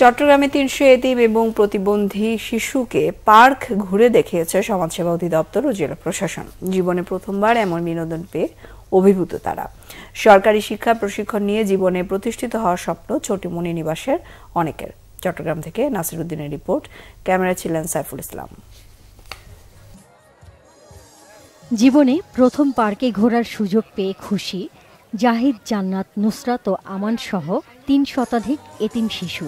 চট্টগ্রামে তিনশো এতিম এবং প্রতিবন্ধী শিশুকে পার্ক ঘুরে দেখিয়েছে সমাজসেবা অধিদপ্তর ও জেলা প্রশাসন। জীবনে প্রথমবার এমন বিনোদন পেয়ে অভিভূত তারা। সরকারি শিক্ষা প্রশিক্ষণ নিয়ে জীবনে প্রতিষ্ঠিত হওয়ার স্বপ্ন ছোটিমণি নিবাসের অনেকের। চট্টগ্রাম থেকে নাসিরুদ্দিনের রিপোর্ট ক্যামেরা ছিলেন সাইফুল ইসলাম। জীবনে প্রথম পার্কে ঘোরার সুযোগ পেয়ে খুশি জাহিদ, জান্নাত, নুসরাত ও আমান সহ তিন শতাধিক এতিম শিশু।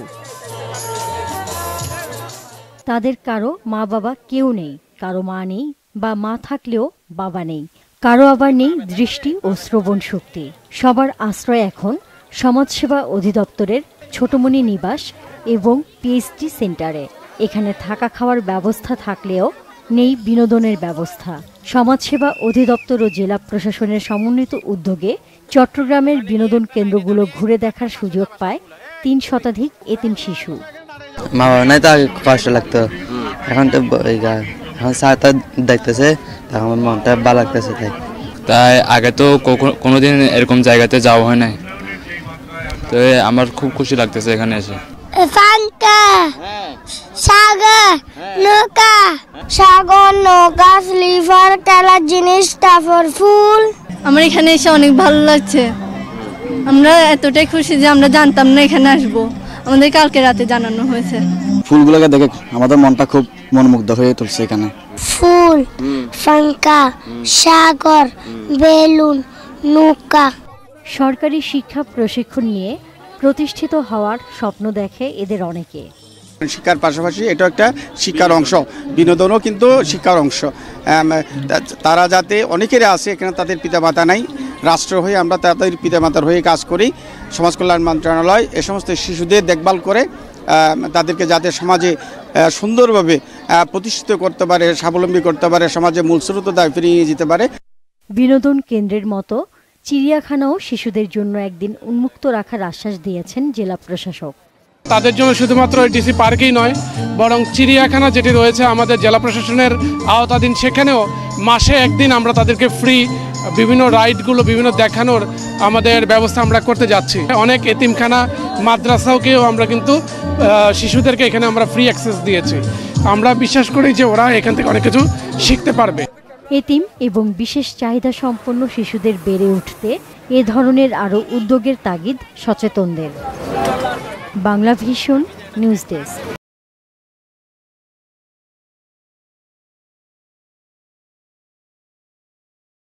তাদের কারও মা বাবা কেউ নেই, কারও মা নেই বা মা থাকলেও বাবা নেই। কারও আবার নেই দৃষ্টি ও শ্রবণ শক্তি। সবার আশ্রয় এখন সমাজসেবা অধিদপ্তরের ছোটমণি নিবাস এবং পিএইচডি সেন্টারে। এখানে থাকা খাওয়ার ব্যবস্থা থাকলেও নেই বিনোদনের ব্যবস্থা। সমাজসেবা অধিদপ্তর ও জেলা প্রশাসনের সমন্বিত উদ্যোগে চট্টগ্রামের বিনোদন কেন্দ্রগুলো ঘুরে দেখার সুযোগ পায় তিন শতাধিক এতিম শিশু। মা বাবা নাই তো আগে কষ্ট লাগতো। এখন তো এখন সাঁতার দেখতেছে তখন আমার মনটা ভালো লাগতেছে তাই। তাই আগে তো কখনো- কোনোদিন এরকম জায়গাতে যাওয়া হয় নাই। তো আমার খুব খুশি লাগতেছে এখানে এসে। ফান্টা। সাগর নৌকা। সাগর নৌকা স্লিপার খেলার জিনিস তারপর ফুল। আমার এখানে এসে অনেক ভালো লাগছে। আমরা এতটাই খুশি যে আমরা জানতাম না এখানে আসব। আমাদের কালকে রাতে জানানো হয়েছে। ফুলগুলোকে দেখে আমাদের মনটা খুব মনোমুগ্ধ হয়ে তুলছে এখানে। ফুল ফাঙ্কা সাগর বেলুন নৌকা। সরকারি শিক্ষা প্রশিক্ষণ নিয়ে প্রতিষ্ঠিত হওয়ার স্বপ্ন দেখে এদের অনেকে। শিক্ষার পাশাপাশি এটা একটা শিক্ষার অংশ, বিনোদনও কিন্তু শিক্ষার অংশ। তারা যাতে অনেকেরই আছে এখানে তাদের পিতামাতা নাই, রাষ্ট্র হয়ে আমরা তাদের পিতামাতার হয়ে কাজ করি, সমাজ কল্যাণ মন্ত্রণালয়, এ সমস্ত শিশুদের দেখভাল করে তাদেরকে যাতে সমাজে সুন্দরভাবে প্রতিষ্ঠিত করতে পারে, স্বাবলম্বী করতে পারে, সমাজে মূল স্রোতদায় ফিরিয়ে যেতে পারে। বিনোদন কেন্দ্রের মতো চিড়িয়াখানাও শিশুদের জন্য একদিন উন্মুক্ত রাখার আশ্বাস দিয়েছেন জেলা প্রশাসক। তাদের জন্য শুধুমাত্র ডিসি পার্কেই নয়, বরং চিড়িয়াখানা যেটি রয়েছে আমাদের জেলা প্রশাসনের আওতাধীন, সেখানেও মাসে একদিন আমরা তাদেরকে ফ্রি বিভিন্ন রাইডগুলো বিভিন্ন দেখানোর আমাদের ব্যবস্থা আমরা করতে যাচ্ছি। অনেক এতিমখানা মাদ্রাসাওকেও আমরা কিন্তু শিশুদেরকে এখানে আমরা ফ্রি অ্যাক্সেস দিয়েছি। আমরা বিশ্বাস করি যে ওরা এখান থেকে অনেক কিছু শিখতে পারবে। এতিম এবং বিশেষ চাহিদা সম্পন্ন শিশুদের বেড়ে উঠতে এ ধরনের আরও উদ্যোগের তাগিদ সচেতনদের। Bangla vision news desk.